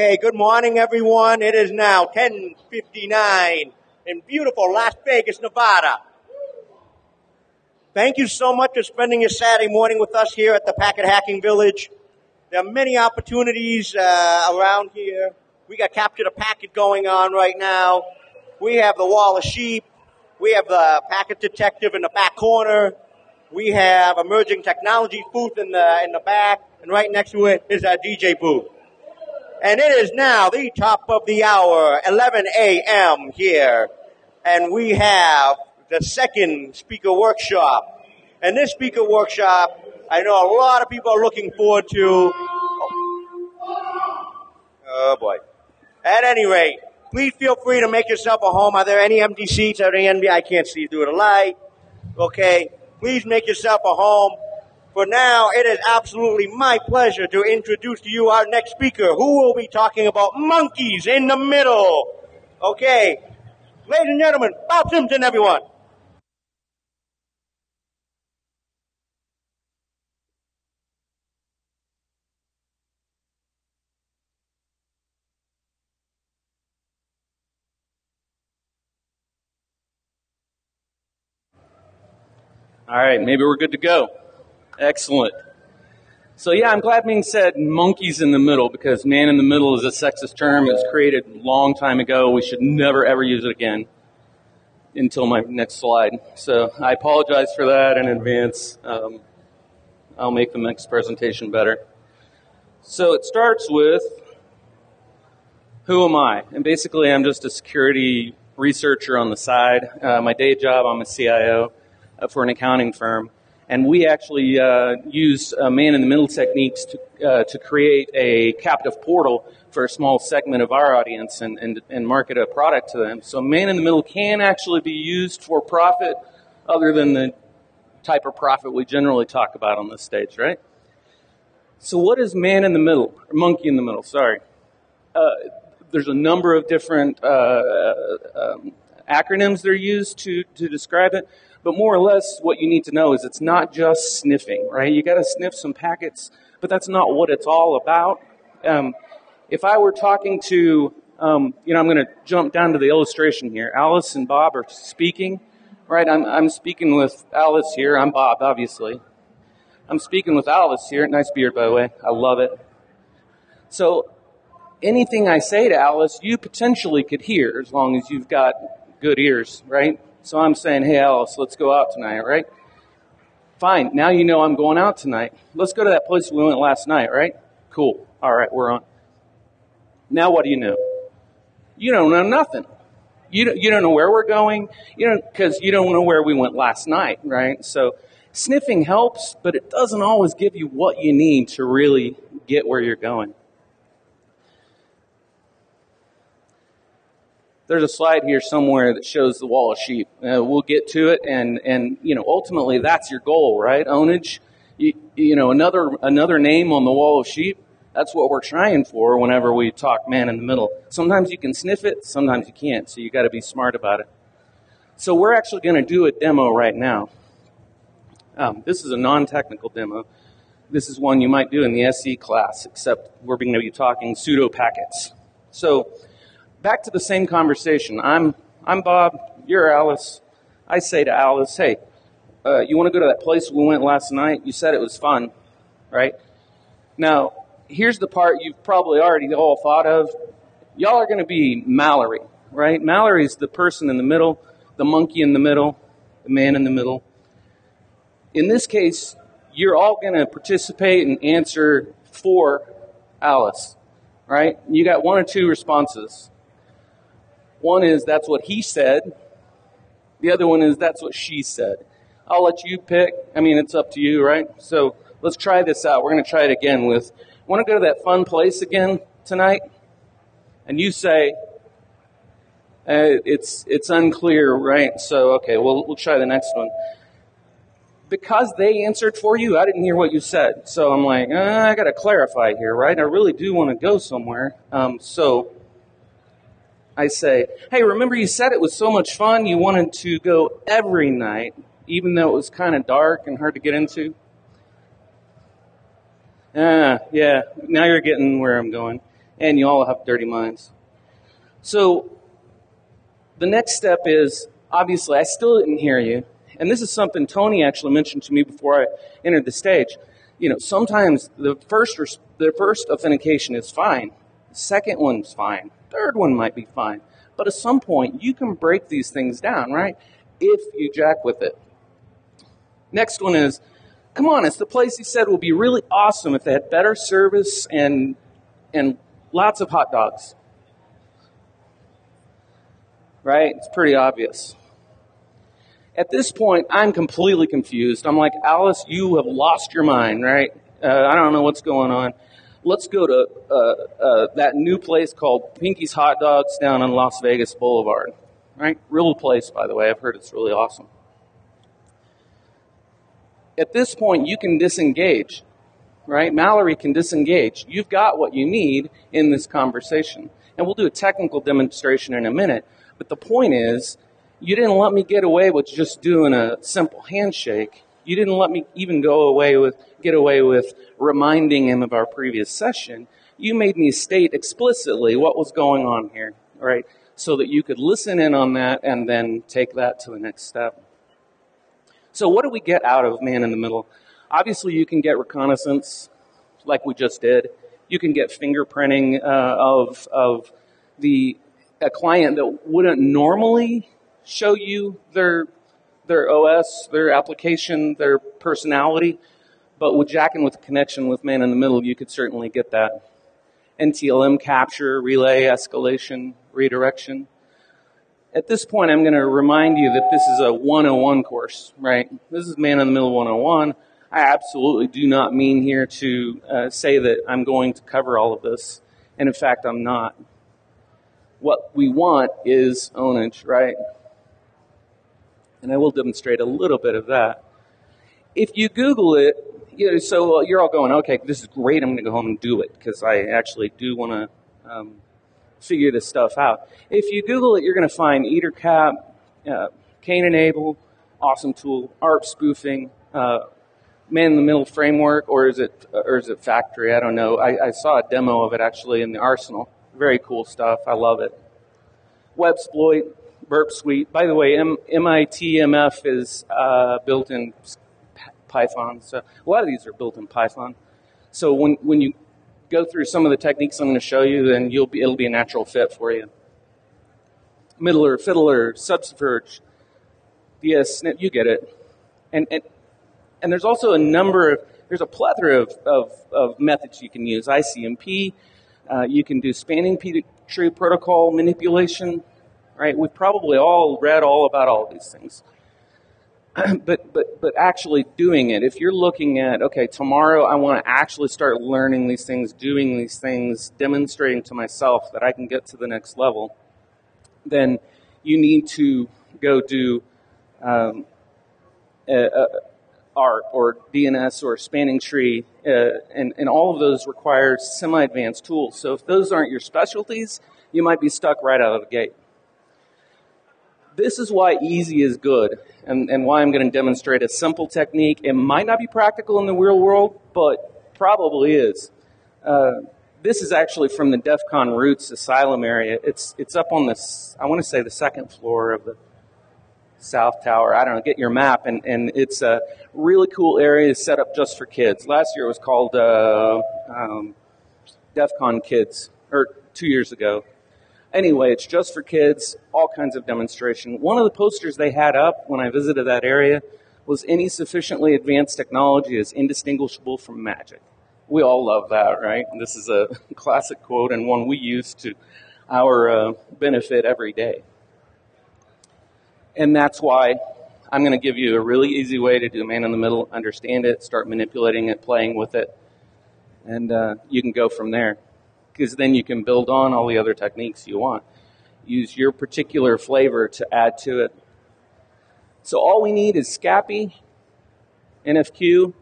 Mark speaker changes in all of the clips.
Speaker 1: Okay, good morning, everyone. It is now 10:59 in beautiful Las Vegas, Nevada. Thank you so much for spending your Saturday morning with us here at the Packet Hacking Village. There are many opportunities uh, around here. We got capture the packet going on right now. We have the wall of sheep. We have the packet detective in the back corner. We have emerging technology booth in the in the back, and right next to it is our DJ booth. And it is now the top of the hour, 11 a.m. here, and we have the second speaker workshop. And this speaker workshop, I know a lot of people are looking forward to. Oh boy. At any rate, please feel free to make yourself a home. Are there any empty seats? Are there any? I can't see through the light. Okay. Please make yourself a home. For now, it is absolutely my pleasure to introduce to you our next speaker, who will be talking about monkeys in the middle. Okay. Ladies and gentlemen, Bob Simpson, everyone.
Speaker 2: All right, maybe we're good to go. Excellent. So yeah, I'm glad being said monkeys in the middle because man in the middle is a sexist term. It was created a long time ago. We should never ever use it again until my next slide. So I apologize for that in advance. Um, I'll make the next presentation better. So it starts with who am I? And basically, I'm just a security researcher on the side. Uh, my day job, I'm a CIO. Uh, for an accounting firm. And we actually uh, use uh, man in the middle techniques to, uh, to create a captive portal for a small segment of our audience and, and, and market a product to them. So man in the middle can actually be used for profit other than the type of profit we generally talk about on this stage, right? So what is man in the middle, or monkey in the middle, sorry. Uh, there's a number of different uh, um, acronyms that are used to, to describe it. But more or less, what you need to know is it's not just sniffing, right? You got to sniff some packets, but that's not what it's all about. Um, if I were talking to, um, you know, I'm going to jump down to the illustration here. Alice and Bob are speaking, right? I'm, I'm speaking with Alice here. I'm Bob, obviously. I'm speaking with Alice here. Nice beard, by the way. I love it. So anything I say to Alice, you potentially could hear as long as you've got good ears, right? So I'm saying, hey, Alice, let's go out tonight, right? Fine. Now you know I'm going out tonight. Let's go to that place we went last night, right? Cool. All right, we're on. Now what do you know? You don't know nothing. You don't, you don't know where we're going. You don't, cause you don't know where we went last night, right? So sniffing helps, but it doesn't always give you what you need to really get where you're going. There's a slide here somewhere that shows the wall of sheep. Uh, we'll get to it, and and you know ultimately that's your goal, right? Ownage. You, you know another another name on the wall of sheep. That's what we're trying for whenever we talk man in the middle. Sometimes you can sniff it, sometimes you can't. So you got to be smart about it. So we're actually going to do a demo right now. Um, this is a non-technical demo. This is one you might do in the SE class, except we're going to be talking pseudo packets. So back to the same conversation. I'm, I'm Bob, you're Alice. I say to Alice, hey, uh, you want to go to that place we went last night? You said it was fun, right? Now, here's the part you've probably already all thought of. Y'all are going to be Mallory, right? Mallory's the person in the middle, the monkey in the middle, the man in the middle. In this case, you're all going to participate and answer for Alice, right? You got one or two responses. One is that's what he said. The other one is that's what she said. I'll let you pick. I mean, it's up to you, right? So let's try this out. We're going to try it again with, want to go to that fun place again tonight? And you say, uh, it's, it's unclear, right? So, okay, we'll, we'll try the next one. Because they answered for you, I didn't hear what you said. So I'm like, uh, I got to clarify here, right? I really do want to go somewhere. Um, so I say, hey, remember you said it was so much fun, you wanted to go every night, even though it was kind of dark and hard to get into? Ah, yeah, now you're getting where I'm going. and you all have dirty minds. So the next step is obviously I still didn't hear you, and this is something Tony actually mentioned to me before I entered the stage. You know, sometimes the first the first authentication is fine, second one's fine, third one might be fine, but at some point you can break these things down, right? If you jack with it. Next one is, come on, it's the place he said would be really awesome if they had better service and and lots of hot dogs. Right? It's pretty obvious. At this point, I'm completely confused. I'm like, Alice, you have lost your mind, right? Uh, I don't know what's going on. Let's go to uh, uh, that new place called Pinky's Hot Dogs down on Las Vegas Boulevard. Right? Real place, by the way. I've heard it's really awesome. At this point, you can disengage right? Mallory can disengage. You've got what you need in this conversation. And we'll do a technical demonstration in a minute. But the point is, you didn't let me get away with just doing a simple handshake. You didn't let me even go away with, get away with reminding him of our previous session. You made me state explicitly what was going on here, right? So that you could listen in on that and then take that to the next step. So what do we get out of man in the middle? Obviously, you can get reconnaissance, like we just did. You can get fingerprinting uh, of of the a client that wouldn't normally show you their their OS, their application, their personality, but with jacking with connection with man in the middle, you could certainly get that. NTLM capture, relay, escalation, redirection. At this point, I'm going to remind you that this is a 101 course, right? This is man in the middle 101. I absolutely do not mean here to uh, say that I'm going to cover all of this. And in fact, I'm not. What we want is ownage, right? And I will demonstrate a little bit of that. If you Google it, you know, so you're all going, okay, this is great. I'm going to go home and do it because I actually do want to um, figure this stuff out. If you Google it, you're going to find Ettercap, uh, Cain and Abel, awesome tool, ARP spoofing, uh, man in the middle framework, or is it or is it factory? I don't know. I, I, saw a demo of it actually in the arsenal. Very cool stuff. I love it. Websploit, Burp Suite. By the way, M- MITMF is uh, built in Python. So a lot of these are built in Python. So when when you go through some of the techniques I'm going to show you, then you'll be it'll be a natural fit for you. Middler, Fiddler, Subterfuge, DS, you get it. And, and and there's also a number of, there's a plethora of, of, of methods you can use. ICMP, uh, you can do spanning tree protocol manipulation, right? We've probably all read all about all these things. but, but, but actually doing it, if you're looking at, okay, tomorrow I want to actually start learning these things, doing these things, demonstrating to myself that I can get to the next level, then you need to go do um, a, a, ARP or DNS or spanning tree, uh, and, and all of those require semi-advanced tools. So if those aren't your specialties, you might be stuck right out of the gate. This is why easy is good, and, and why I'm going to demonstrate a simple technique. It might not be practical in the real world, but probably is. Uh, this is actually from the DEF CON r00tz Asylum area. It's, it's up on this, I want to say the second floor of the South Tower. I don't know, get your map. And, and it's a really cool area set up just for kids. Last year it was called uh, um, DEF CON Kids, or two years ago. Anyway, it's just for kids, all kinds of demonstration. One of the posters they had up when I visited that area was any sufficiently advanced technology is indistinguishable from magic. We all love that, right? This is a classic quote and one we use to our uh, benefit every day. And that's why I'm going to give you a really easy way to do man in the middle, understand it, start manipulating it, playing with it, and uh, you can go from there. Because then you can build on all the other techniques you want. Use your particular flavor to add to it. So all we need is Scapy, NFQ,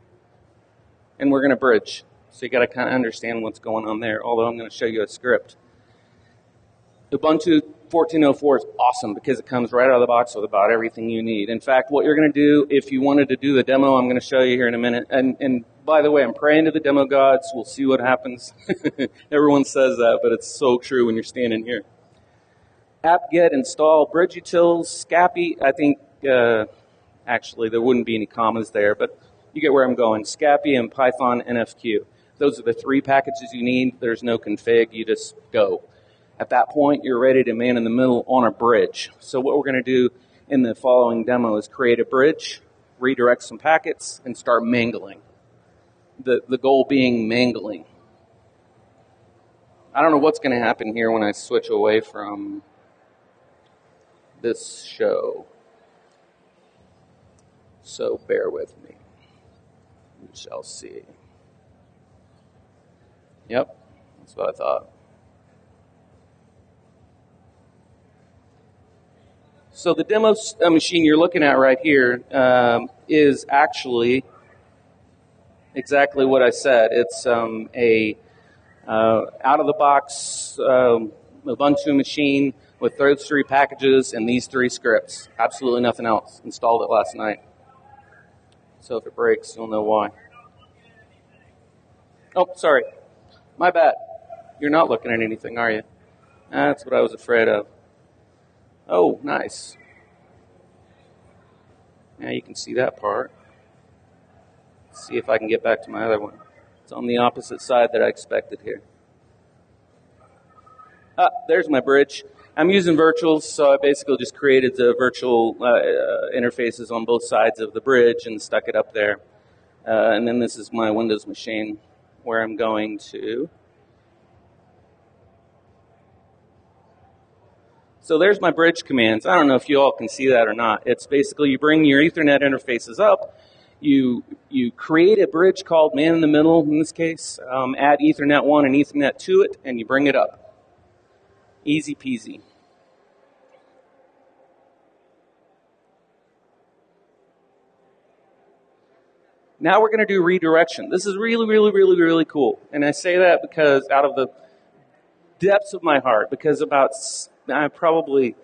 Speaker 2: and we're going to bridge. So you got to kind of understand what's going on there. Although I'm going to show you a script. Ubuntu 1404 is awesome because it comes right out of the box with about everything you need. In fact, what you're going to do if you wanted to do the demo I'm going to show you here in a minute and, and by the way, I'm praying to the demo gods. We'll see what happens. Everyone says that, but it's so true when you're standing here. apt-get install bridge utils, Scapy. I think uh, actually there wouldn't be any commas there, but you get where I'm going. Scapy and Python NFQ. Those are the three packages you need. There's no config. You just go. At that point, you're ready to man in the middle on a bridge. So what we're going to do in the following demo is create a bridge, redirect some packets, and start mangling the, the goal being mangling. I don't know what's going to happen here when I switch away from this show. So bear with me. We shall see. Yep, that's what I thought. So the demo uh, machine you're looking at right here um, is actually exactly what I said. It's um, a uh, out of the box um, Ubuntu machine with those three packages and these three scripts. Absolutely nothing else. Installed it last night. So if it breaks, you'll know why. Oh, sorry. My bad. You're not looking at anything, are you? That's what I was afraid of. Oh, nice. Now you can see that part see if I can get back to my other one. It's on the opposite side that I expected here. Ah, there's my bridge. I'm using virtuals, so I basically just created the virtual uh, uh, interfaces on both sides of the bridge and stuck it up there. Uh, and then this is my Windows machine where I'm going to. So there's my bridge commands. I don't know if you all can see that or not. It's basically you bring your Ethernet interfaces up, you you create a bridge called man in the middle in this case, um, add Ethernet 1 and Ethernet to it, and you bring it up. Easy peasy. Now we're going to do redirection. This is really, really, really, really cool. And I say that because out of the depths of my heart, because about uh, probably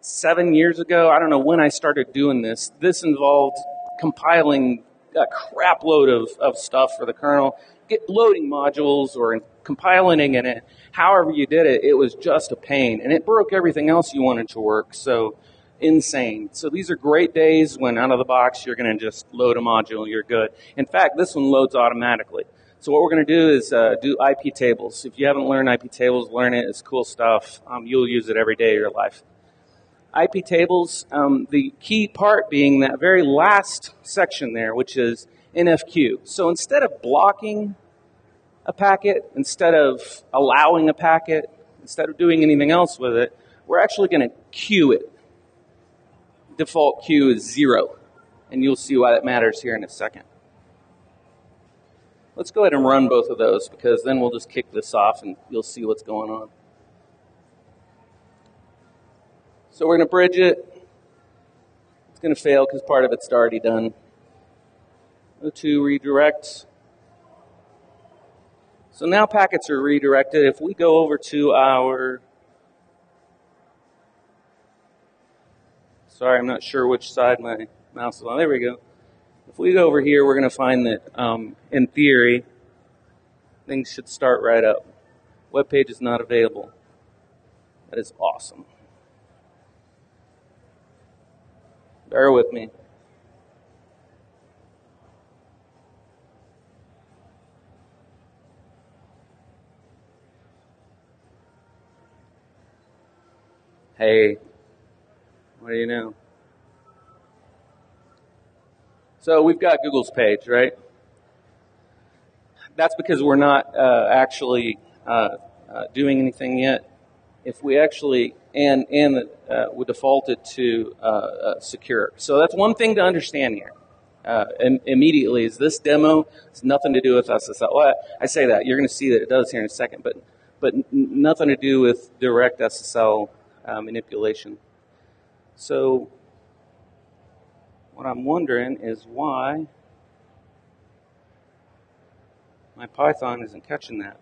Speaker 2: seven years ago, I don't know when I started doing this, this involved compiling a crap load of, of stuff for the kernel, get loading modules or compiling in it. However you did it, it was just a pain and it broke everything else you wanted to work. So insane. So these are great days when out of the box you're going to just load a module, you're good. In fact, this one loads automatically. So what we're going to do is uh, do IP tables. If you haven't learned IP tables, learn it. It's cool stuff. Um, you'll use it every day of your life. IP tables, um, the key part being that very last section there, which is NFQ. So instead of blocking a packet, instead of allowing a packet, instead of doing anything else with it, we're actually going to queue it. Default queue is zero. And you'll see why that matters here in a second. Let's go ahead and run both of those because then we'll just kick this off and you'll see what's going on. So we're going to bridge it. It's going to fail because part of it's already done. O2 redirect. So now packets are redirected. If we go over to our Sorry, I'm not sure which side my mouse is on. There we go. If we go over here, we're going to find that, um, in theory, things should start right up. Web page is not available. That is awesome. Bear with me. Hey, what do you know? So we've got Google's page, right? That's because we're not uh, actually uh, uh, doing anything yet. If we actually and and uh, we defaulted to uh, uh, secure. So that's one thing to understand here. Uh, immediately is this demo has nothing to do with SSL. Well, I say that you're going to see that it does here in a second, but but n- nothing to do with direct SSL uh, manipulation. So what I'm wondering is why my Python isn't catching that.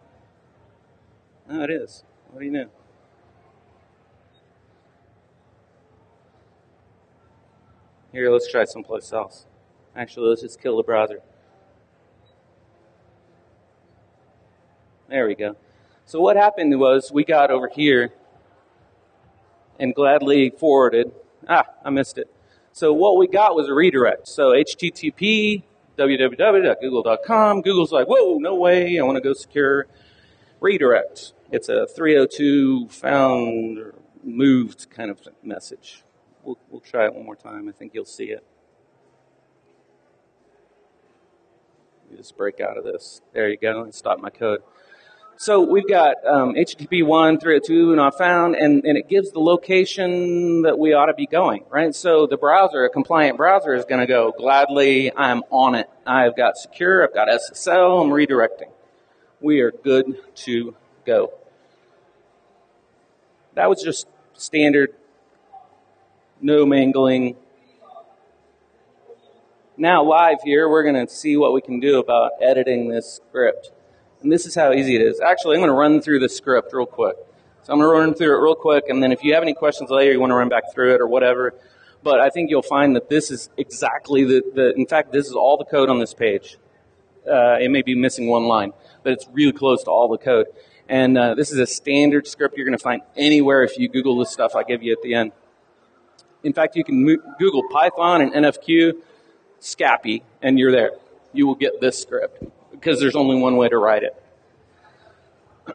Speaker 2: No, it is. What do you know? Here, let's try someplace else. Actually, let's just kill the browser. There we go. So what happened was we got over here and gladly forwarded. Ah, I missed it. So what we got was a redirect. So HTTP www.google.com. Google's like, whoa, no way. I want to go secure. Redirect. It's a 302 found or moved kind of message. We'll, we'll try it one more time. I think you'll see it. Let just break out of this. There you go. Stop my code. So we've got um, HTTP 1, 302 not found, and, and it gives the location that we ought to be going, right? So the browser, a compliant browser, is going to go, gladly, I'm on it. I've got secure, I've got SSL, I'm redirecting. We are good to go. That was just standard, no mangling. Now live here, we're going to see what we can do about editing this script. And this is how easy it is. Actually, I'm going to run through the script real quick. So I'm going to run through it real quick, and then if you have any questions later, you want to run back through it or whatever. But I think you'll find that this is exactly the, the in fact, this is all the code on this page. Uh, it may be missing one line, but it's really close to all the code. And uh, this is a standard script you're going to find anywhere if you Google the stuff I give you at the end. In fact, you can Google Python and NFQ, Scapy, and you're there. You will get this script because there's only one way to write it.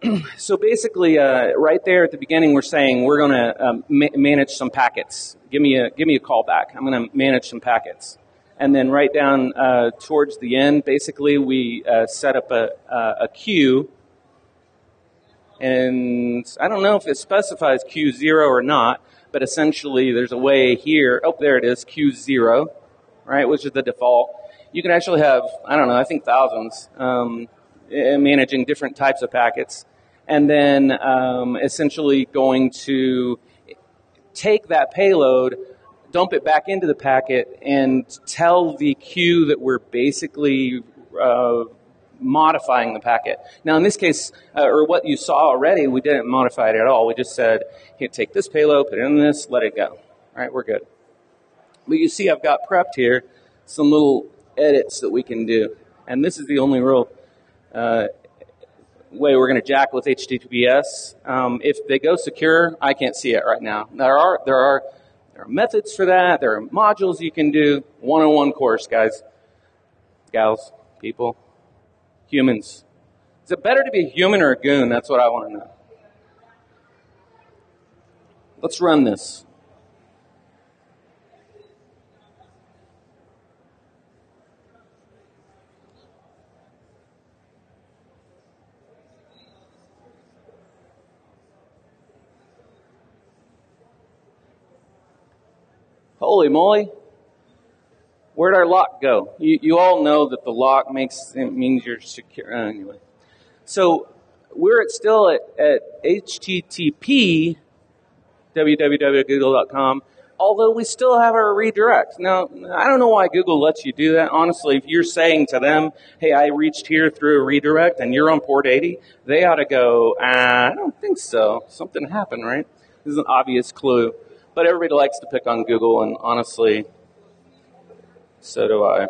Speaker 2: so basically, uh, right there at the beginning, we're saying we're going to um, ma- manage some packets. Give me a give me a call back. I'm going to manage some packets, and then right down uh, towards the end, basically, we uh, set up a, a queue. And I don't know if it specifies Q zero or not, but essentially, there's a way here. Oh, there it is, Q zero, right, which is the default you can actually have, I don't know, I think thousands um, managing different types of packets. And then um, essentially going to take that payload, dump it back into the packet, and tell the queue that we're basically uh, modifying the packet. Now, in this case, uh, or what you saw already, we didn't modify it at all. We just said, hey, take this payload, put it in this, let it go. All right, we're good. But you see, I've got prepped here some little edits that we can do. And this is the only real uh, way we're going to jack with HTTPS. Um, if they go secure, I can't see it right now. There are there are there are methods for that. There are modules you can do. One-on-one course, guys, gals, people, humans. Is it better to be a human or a goon? That's what I want to know. Let's run this. Holy moly. Where'd our lock go? You, you all know that the lock makes it means you're secure. Uh, anyway, so we're at still at, at HTTP www.google.com. Although we still have our redirect. Now, I don't know why Google lets you do that. Honestly, if you're saying to them, hey, I reached here through a redirect and you're on port 80, they ought to go, uh, I don't think so. Something happened, right? This is an obvious clue. But everybody likes to pick on Google, and honestly, so do I.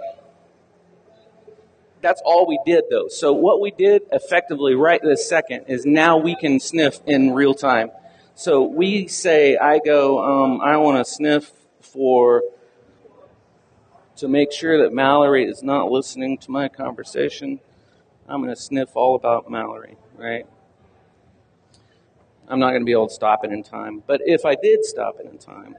Speaker 2: That's all we did, though. So what we did effectively right this second is now we can sniff in real time. So we say, I go, um, I want to sniff for to make sure that Mallory is not listening to my conversation. I'm going to sniff all about Mallory, right? I'm not going to be able to stop it in time. But if I did stop it in time,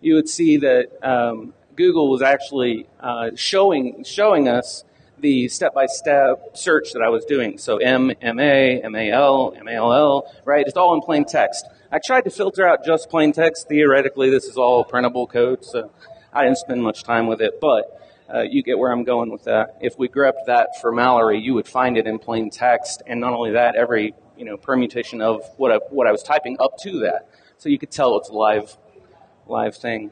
Speaker 2: you would see that um, Google was actually uh, showing showing us the step-by-step search that I was doing. So M, M A, M A L, M A L L, right? It's all in plain text. I tried to filter out just plain text. Theoretically, this is all printable code, so I didn't spend much time with it. But uh, you get where I'm going with that. If we grepped that for Mallory, you would find it in plain text, and not only that, every you know permutation of what I, what I was typing up to that, so you could tell it's live live thing.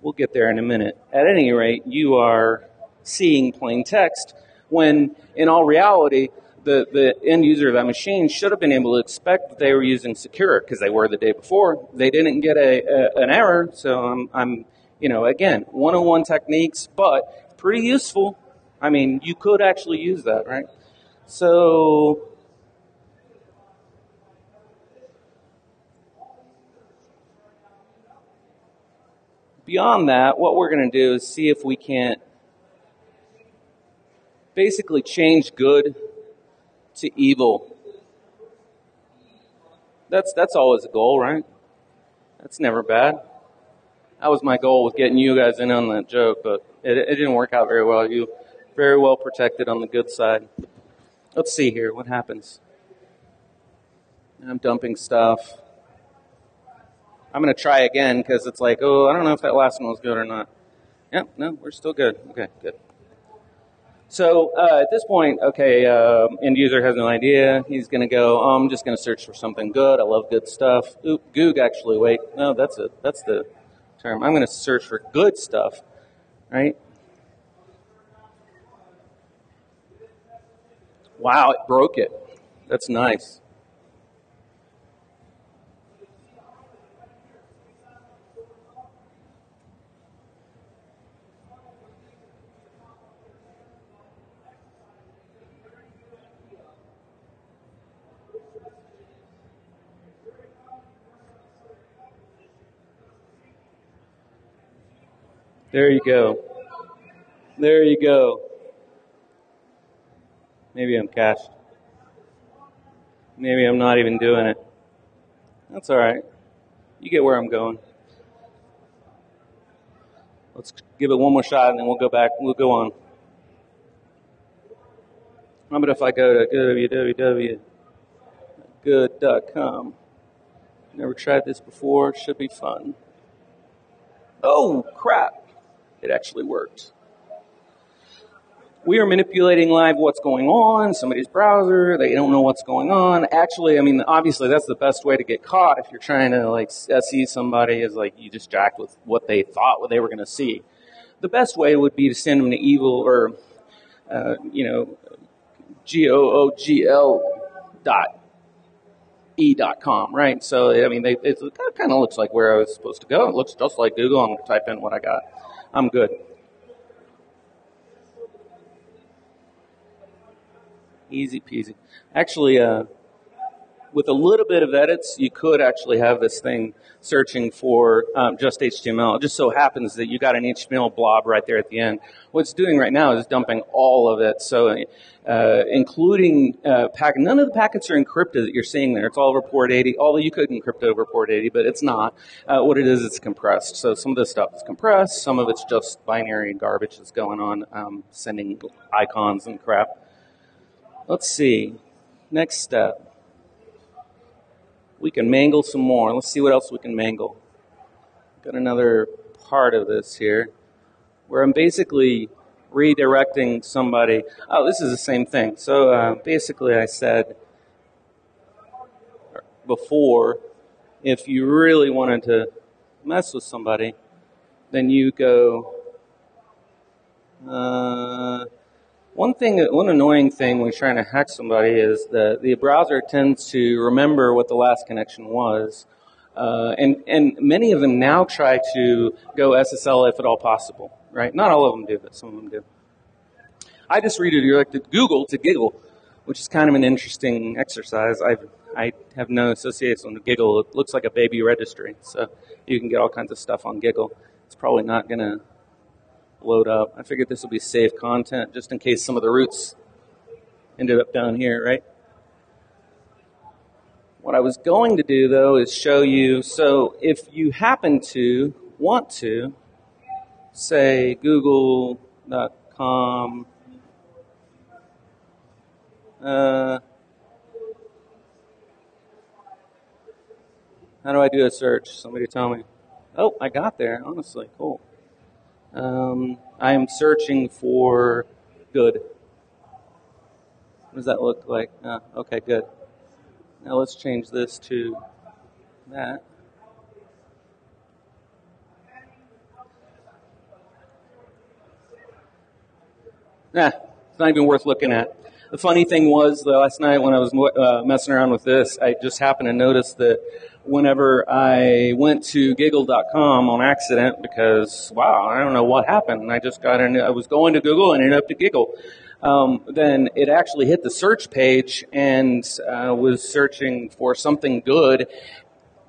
Speaker 2: We'll get there in a minute. At any rate, you are seeing plain text when, in all reality, the, the end user of that machine should have been able to expect that they were using secure because they were the day before. They didn't get a, a an error, so I'm, I'm, you know, again, 101 techniques, but pretty useful. I mean, you could actually use that, right? So, beyond that, what we're going to do is see if we can't basically change good to evil. That's, that's always a goal, right? That's never bad. That was my goal with getting you guys in on that joke, but it, it didn't work out very well. You very well protected on the good side. Let's see here what happens. I'm dumping stuff. I'm going to try again because it's like, oh, I don't know if that last one was good or not. Yep, no, we're still good. Okay, good. So uh, at this point, okay, uh, end user has no idea. He's going to go. Oh, I'm just going to search for something good. I love good stuff. Oop, Goog actually. Wait, no, that's it. That's the term. I'm going to search for good stuff, right? Wow, it broke it. That's nice. There you go. There you go. Maybe I'm cached. Maybe I'm not even doing it. That's all right. You get where I'm going. Let's give it one more shot and then we'll go back. We'll go on. About if I go to www.good.com? Never tried this before. Should be fun. Oh, crap it actually worked. We are manipulating live what's going on, somebody's browser, they don't know what's going on. Actually, I mean, obviously that's the best way to get caught if you're trying to like see somebody is like you just jacked with what they thought what they were going to see. The best way would be to send them to evil or, uh, you know, G-O-O-G-L dot e.com, right? So, I mean, they, it kind of looks like where I was supposed to go. It looks just like Google. I'm going to type in what I got. I'm good. Easy peasy. Actually, uh, with a little bit of edits, you could actually have this thing searching for um, just HTML. It just so happens that you got an HTML blob right there at the end. What it's doing right now is dumping all of it. So, uh, including uh, packet, none of the packets are encrypted that you're seeing there. It's all over port 80. Although you could encrypt over port 80, but it's not. Uh, what it is, it's compressed. So some of this stuff is compressed. Some of it's just binary garbage that's going on, um, sending icons and crap. Let's see. Next step we can mangle some more. Let's see what else we can mangle. Got another part of this here where I'm basically redirecting somebody. Oh, this is the same thing. So uh, basically, I said before, if you really wanted to mess with somebody, then you go. Uh, one thing, one annoying thing when you're trying to hack somebody is that the browser tends to remember what the last connection was. Uh, and, and many of them now try to go SSL if at all possible, right? Not all of them do, but some of them do. I just redirected Google to Giggle, which is kind of an interesting exercise. I've, I have no association with Giggle. It looks like a baby registry, so you can get all kinds of stuff on Giggle. It's probably not going to load up. I figured this will be safe content just in case some of the roots ended up down here, right? What I was going to do though is show you, so if you happen to want to, say google.com, uh, how do I do a search? Somebody tell me. Oh, I got there, honestly. Cool. Um, I am searching for good. What does that look like? Uh, okay, good. Now let's change this to that. Nah, it's not even worth looking at. The funny thing was, though, last night when I was uh, messing around with this, I just happened to notice that whenever I went to Giggle.com on accident because, wow, I don't know what happened. I just got in, I was going to Google and ended up to Giggle. um, then it actually hit the search page and uh, was searching for something good.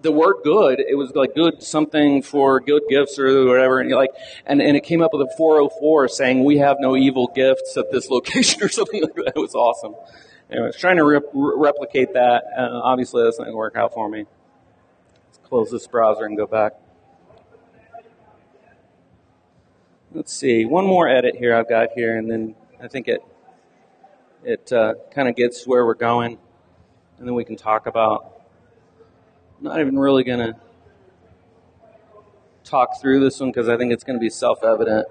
Speaker 2: The word good, it was like good something for good gifts or whatever, and like, and, and it came up with a 404 saying we have no evil gifts at this location or something like that. It was awesome. Anyway, I was trying to re- replicate that. Uh, obviously, that's not going to work out for me. Close this browser and go back. Let's see, one more edit here I've got here, and then I think it it uh, kind of gets where we're going, and then we can talk about. I'm not even really going to talk through this one because I think it's going to be self-evident.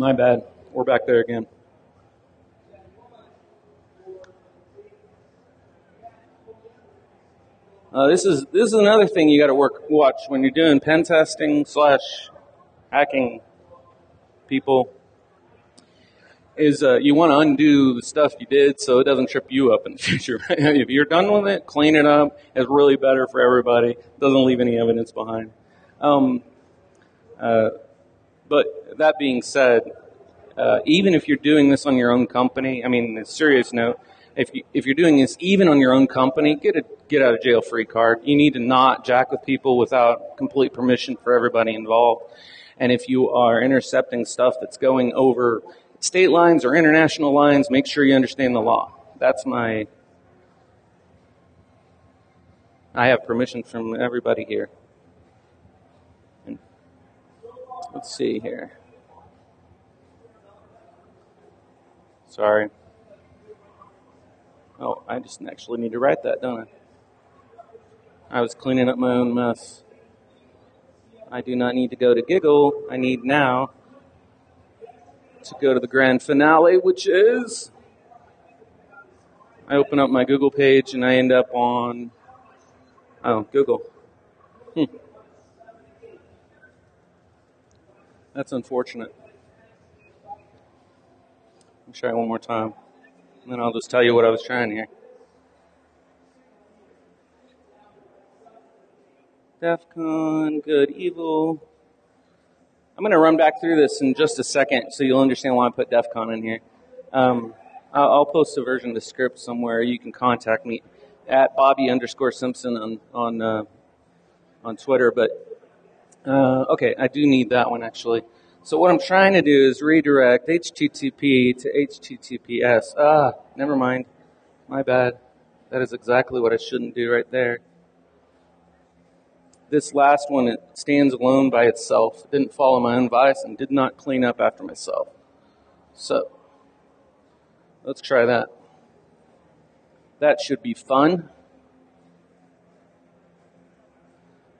Speaker 2: My bad. We're back there again. Uh, this is this is another thing you got to work watch when you're doing pen testing slash hacking people. Is uh, you want to undo the stuff you did so it doesn't trip you up in the future. if you're done with it, clean it up. It's really better for everybody. Doesn't leave any evidence behind. Um, uh, but that being said, uh, even if you're doing this on your own company, I mean, a serious note, if you, if you're doing this even on your own company, get a get out of jail free card. You need to not jack with people without complete permission for everybody involved. And if you are intercepting stuff that's going over state lines or international lines, make sure you understand the law. That's my. I have permission from everybody here. And let's see here. Sorry. Oh, I just actually need to write that, don't I? I was cleaning up my own mess. I do not need to go to Giggle. I need now to go to the grand finale, which is. I open up my Google page and I end up on. Oh, Google. Hmm. That's unfortunate. I'll try one more time. And then I'll just tell you what I was trying here. DEF CON, good, evil. I'm going to run back through this in just a second so you'll understand why I put DEF CON in here. Um, I'll post a version of the script somewhere. You can contact me at Bobby underscore Simpson on on uh, on Twitter. But uh, okay, I do need that one actually. So what I'm trying to do is redirect HTTP to HTTPS. Ah, never mind. My bad. That is exactly what I shouldn't do right there. This last one, it stands alone by itself. It didn't follow my own advice and did not clean up after myself. So, let's try that. That should be fun.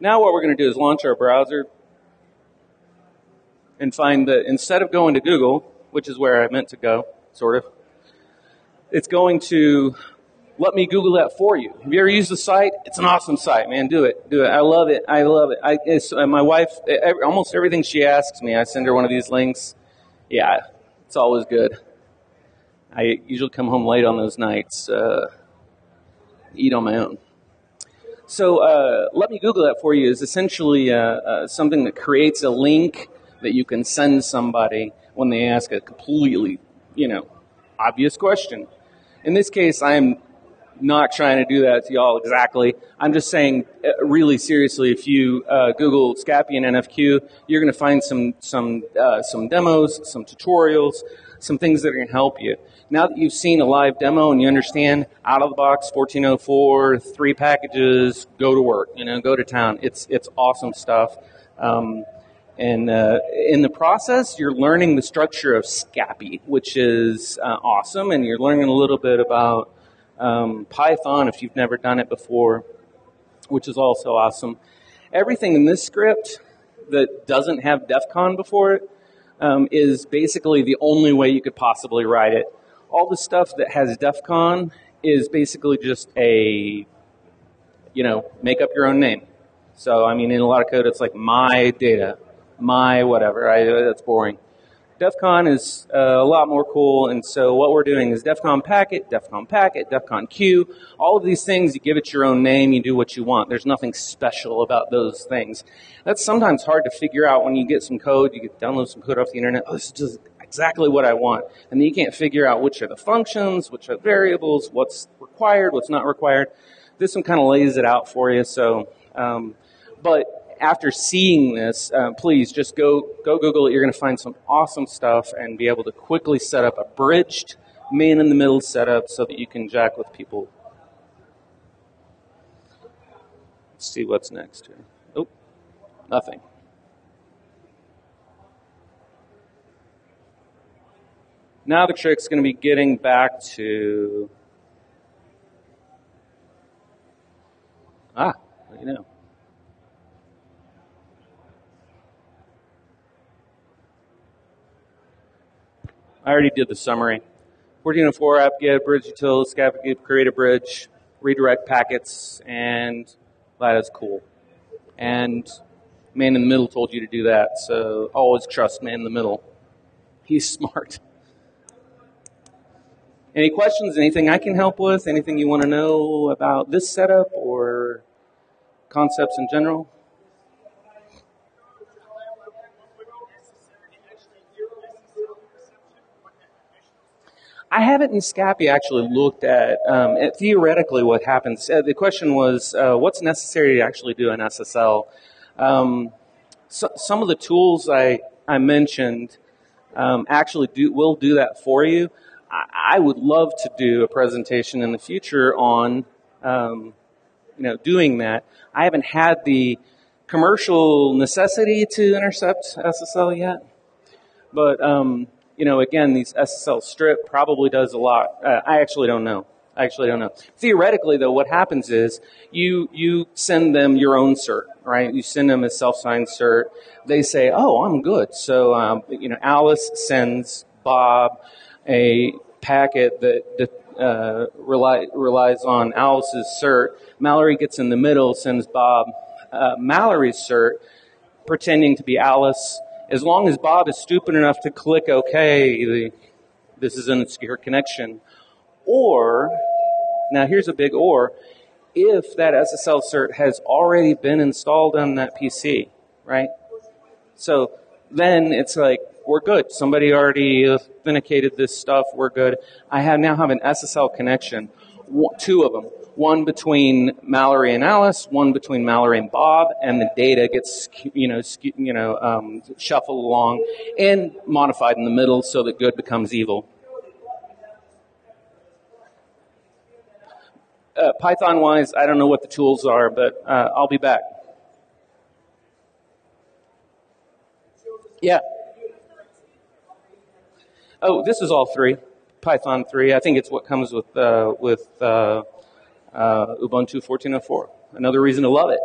Speaker 2: Now what we're going to do is launch our browser and find that instead of going to Google, which is where I meant to go, sort of, it's going to let me Google that for you. Have you ever used the site? It's an awesome site, man. Do it. Do it. I love it. I love it. I, uh, my wife, every, almost everything she asks me, I send her one of these links. Yeah, it's always good. I usually come home late on those nights, uh, eat on my own. So, uh, let me Google that for you is essentially uh, uh something that creates a link that you can send somebody when they ask a completely, you know, obvious question. In this case, I'm not trying to do that to y'all exactly. I'm just saying, uh, really seriously, if you uh, Google Scapy and NFQ, you're going to find some some uh, some demos, some tutorials, some things that are going to help you. Now that you've seen a live demo and you understand out of the box 1404, three packages, go to work. You know, go to town. It's it's awesome stuff. Um, and uh, in the process, you're learning the structure of Scapy, which is uh, awesome, and you're learning a little bit about um, Python if you've never done it before, which is also awesome. Everything in this script that doesn't have DEF CON before it um, is basically the only way you could possibly write it. All the stuff that has DEF CON is basically just a, you know, make up your own name. So, I mean, in a lot of code, it's like my data my whatever. I, that's boring. DEF CON is uh, a lot more cool, and so what we're doing is DEF CON packet, DEF CON packet, DEF CON queue, all of these things, you give it your own name, you do what you want. There's nothing special about those things. That's sometimes hard to figure out when you get some code, you get download some code off the internet, oh, this is just exactly what I want. And then you can't figure out which are the functions, which are the variables, what's required, what's not required. This one kind of lays it out for you, so, um, but after seeing this, uh, please just go go Google it. You're going to find some awesome stuff and be able to quickly set up a bridged man in the middle setup so that you can jack with people. Let's see what's next here. Oh, nothing. Now the trick's going to be getting back to ah, you know. I already did the summary. 1404 apt-get, bridge util, Scapy create a bridge, redirect packets, and that is cool. And man in the middle told you to do that, so always trust man in the middle. He's smart. Any questions? Anything I can help with? Anything you want to know about this setup or concepts in general? I haven't in Scapy actually looked at, um, at theoretically what happens. Uh, the question was, uh, what's necessary to actually do an SSL? Um, so, some of the tools I, I mentioned um, actually do, will do that for you. I, would love to do a presentation in the future on, um, you know, doing that. I haven't had the commercial necessity to intercept SSL yet, but um, you know, again, these SSL strip probably does a lot. Uh, I actually don't know. I actually don't know. Theoretically, though, what happens is you you send them your own cert, right? You send them a self-signed cert. They say, "Oh, I'm good." So, um, you know, Alice sends Bob a packet that, uh, rely, relies on Alice's cert. Mallory gets in the middle, sends Bob uh, Mallory's cert, pretending to be Alice as long as Bob is stupid enough to click OK, the, this is an secure connection. Or, now here's a big or, if that SSL cert has already been installed on that PC, right? So then it's like, we're good. Somebody already authenticated this stuff. We're good. I have now have an SSL connection, two of them one between Mallory and Alice, one between Mallory and Bob, and the data gets you know you know um, shuffled along and modified in the middle so that good becomes evil. Uh, Python wise, I don't know what the tools are, but uh, I'll be back. Yeah. Oh, this is all three. Python 3. I think it's what comes with uh, with uh, uh, Ubuntu 14.04. Another reason to love it.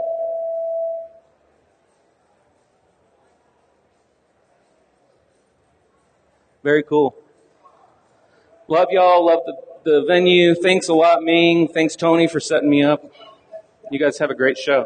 Speaker 2: Very cool. Love y'all. Love the, the venue. Thanks a lot, Ming. Thanks, Tony, for setting me up. You guys have a great show.